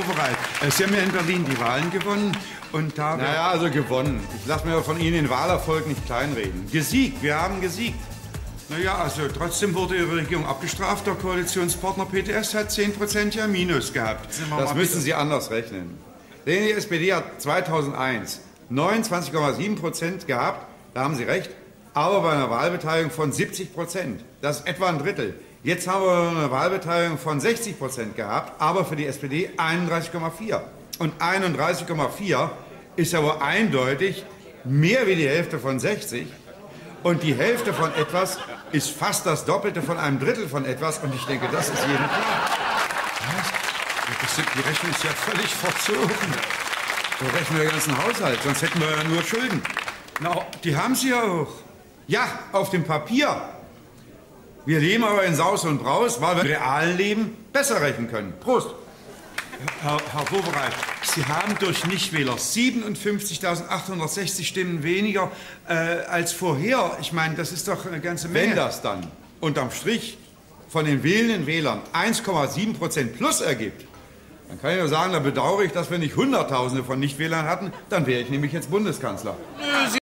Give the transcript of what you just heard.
Wowereit, äh, Sie haben ja in Berlin die Wahlen gewonnen und da... Naja, also gewonnen. Ich lasse mir von Ihnen den Wahlerfolg nicht kleinreden. Gesiegt, wir haben gesiegt. Naja, also trotzdem wurde Ihre Regierung abgestraft. Der Koalitionspartner PTS hat 10% ja Minus gehabt. Das müssen Sie anders rechnen. Denn die SPD hat 2001 29,7 Prozent gehabt, da haben Sie recht, aber bei einer Wahlbeteiligung von 70 Prozent. Das ist etwa ein Drittel. Jetzt haben wir eine Wahlbeteiligung von 60 Prozent gehabt, aber für die SPD 31,4. Und 31,4 ist ja wohl eindeutig mehr wie die Hälfte von 60. Und die Hälfte von etwas ist fast das Doppelte von einem Drittel von etwas. Und ich denke, das ist jedem klar. Die Rechnung ist ja völlig verzogen. So rechnen wir den ganzen Haushalt, sonst hätten wir ja nur Schulden. Na, die haben Sie ja auch. Ja, auf dem Papier. Wir leben aber in Saus und Braus, weil wir im realen Leben besser rechnen können. Prost. Herr, Herr Wowereit, Sie haben durch Nichtwähler 57.860 Stimmen weniger äh, als vorher. Ich meine, das ist doch eine ganze Menge. Wenn das dann unterm Strich von den wählenden Wählern 1,7 Prozent plus ergibt, dann kann ich nur sagen, da bedauere ich, dass wir nicht Hunderttausende von Nichtwählern hatten. Dann wäre ich nämlich jetzt Bundeskanzler.